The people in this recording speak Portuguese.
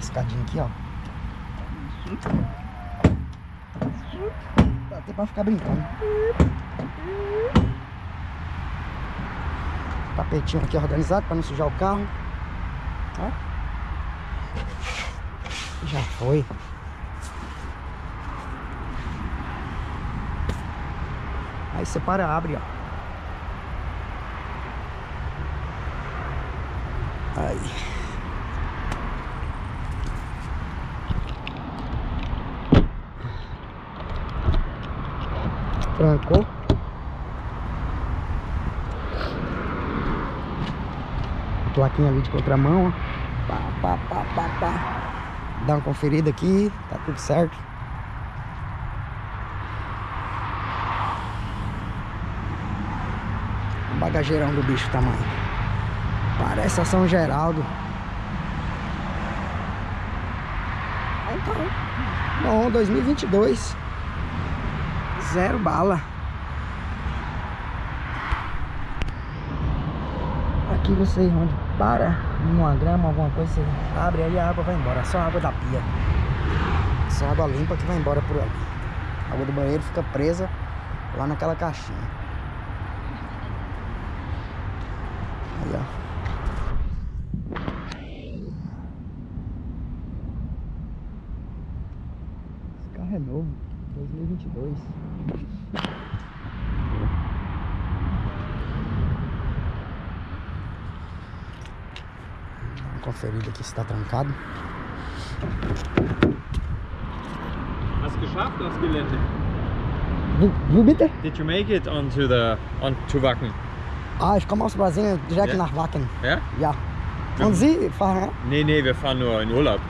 escadinha aqui, ó. Dá até pra ficar brincando. Tapetinho aqui organizado pra não sujar o carro. Ó. Já foi. Aí separa, abre, ó. Aí. Trancou. Plaquinha ali de contramão, ó. Pá, pá, pá, pá, pá. Dá uma conferida aqui, tá tudo certo. O bagageirão do bicho tamanho. Parece a São Geraldo. Carro bom, 2022. Zero bala. Aqui você onde para numa grama, alguma coisa, você abre aí a água vai embora. Só a água da pia. Só água limpa que vai embora por ali. A água do banheiro fica presa lá naquela caixinha. Aí, ó. Carro é novo, 2022. Dá uma conferida aqui se tá trancado. Hast du geschafft das Gelände? Wie bitte? Did you make it onto the onto Wacken? Ah, ich komme aus Brasilien, direkt Ja? nach Wacken. Ja? Ja. Und Sie fahren? Nee, nee, wir fahren nur in Urlaub.